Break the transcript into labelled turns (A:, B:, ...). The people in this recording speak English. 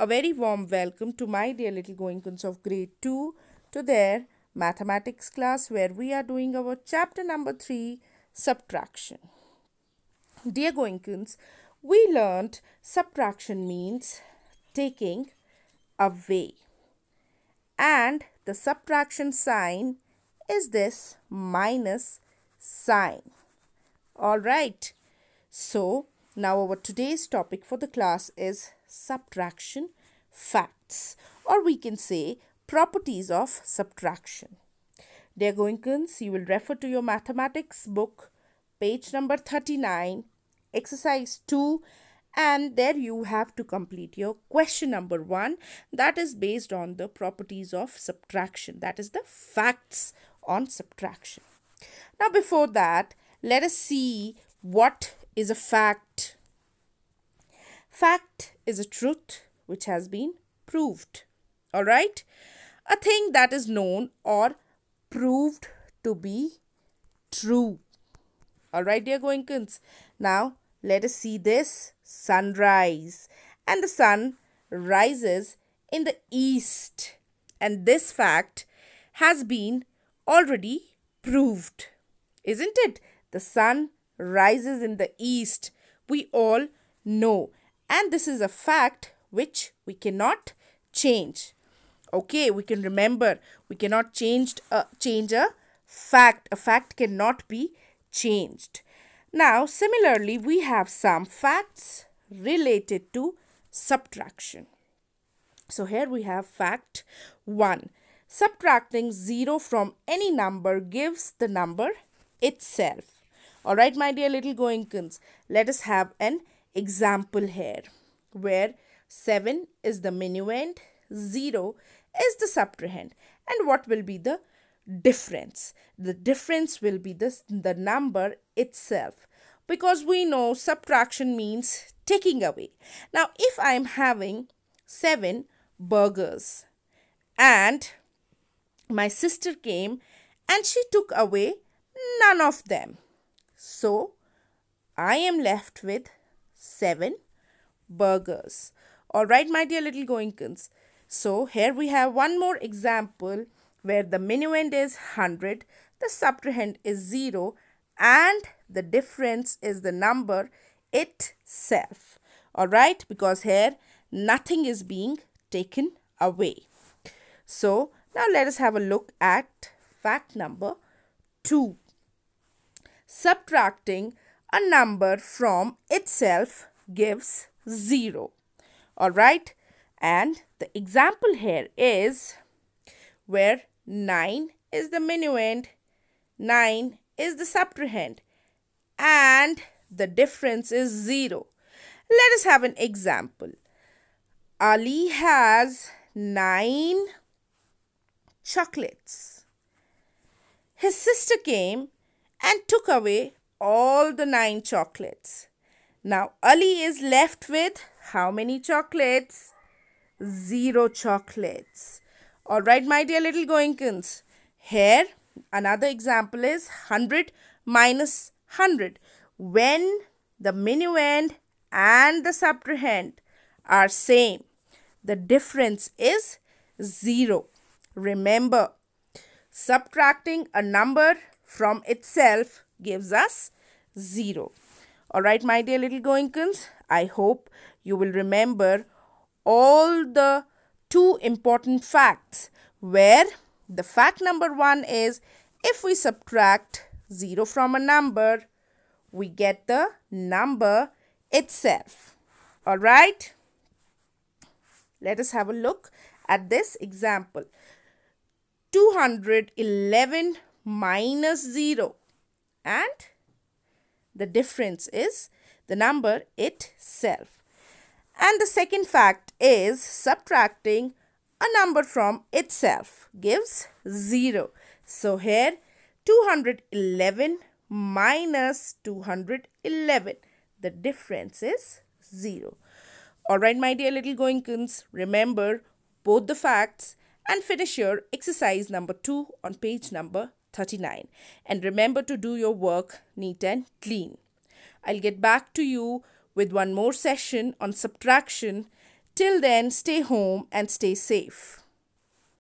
A: a very warm welcome to my dear little Goenkans of grade 2 to their mathematics class where we are doing our chapter number 3 subtraction. Dear Goenkans, we learned subtraction means taking away and the subtraction sign is this minus sign. Alright, so now our today's topic for the class is subtraction facts or we can say properties of subtraction. Dear Goenkans, you will refer to your mathematics book page number 39 exercise 2 and there you have to complete your question number 1 that is based on the properties of subtraction that is the facts on subtraction. Now before that let us see what is a fact. Fact is a truth which has been proved. Alright? A thing that is known or proved to be true. Alright, dear Goenkans. Now, let us see this sunrise. And the sun rises in the east. And this fact has been already proved. Isn't it? The sun rises in the east. We all know. And this is a fact which we cannot change. Okay, we can remember we cannot change a, change a fact. A fact cannot be changed. Now, similarly, we have some facts related to subtraction. So, here we have fact 1. Subtracting 0 from any number gives the number itself. Alright, my dear little Goenkans, let us have an example here where 7 is the minuend, 0 is the subtrahend. And what will be the difference? The difference will be this, the number itself because we know subtraction means taking away. Now, if I am having 7 burgers and my sister came and she took away none of them so, I am left with 7 burgers. Alright, my dear little Goenkans. So, here we have one more example where the minuend is 100, the subtrahend is 0 and the difference is the number itself. Alright, because here nothing is being taken away. So, now let us have a look at fact number 2 subtracting a number from itself gives 0. Alright, and the example here is where 9 is the minuend, 9 is the subtrahend, and the difference is 0. Let us have an example. Ali has 9 chocolates. His sister came and took away all the nine chocolates. Now Ali is left with how many chocolates? Zero chocolates. Alright, my dear little Goenkans. Here, another example is 100 minus 100. When the minuend and the subtrahend are same, the difference is 0. Remember, subtracting a number from itself gives us 0. Alright, my dear little Goenkans, I hope you will remember all the two important facts where the fact number 1 is if we subtract 0 from a number, we get the number itself. Alright, let us have a look at this example. 211 minus 0 and the difference is the number itself. And the second fact is subtracting a number from itself gives 0. So here 211 minus 211 the difference is 0. Alright my dear little Goenkans remember both the facts and finish your exercise number 2 on page number 39. And remember to do your work neat and clean. I'll get back to you with one more session on subtraction. Till then, stay home and stay safe.